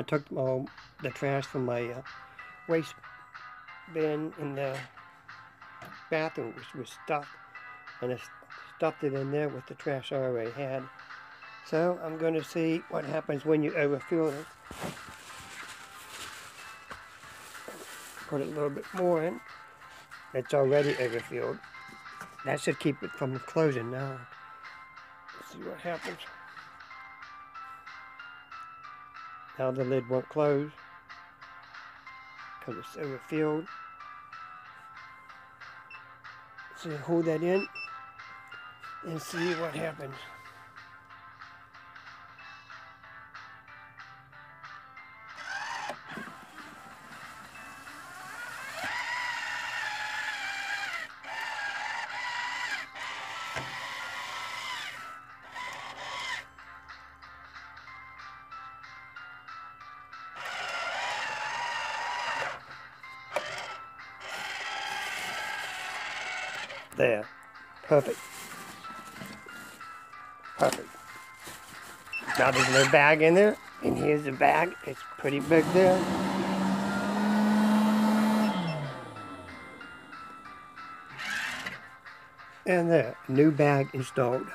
I took all the trash from my uh, waste bin in the bathroom, which was stuffed, and I stuffed it in there with the trash I already had. So I'm going to see what happens when you overfill it. Put a little bit more in. It's already overfilled. That should keep it from closing now. Let's see what happens. Now the lid won't close because it's overfilled. So hold that in and see what happens. There. Perfect. Perfect. Now there's no bag in there. And here's the bag. It's pretty big there. And there, new bag installed.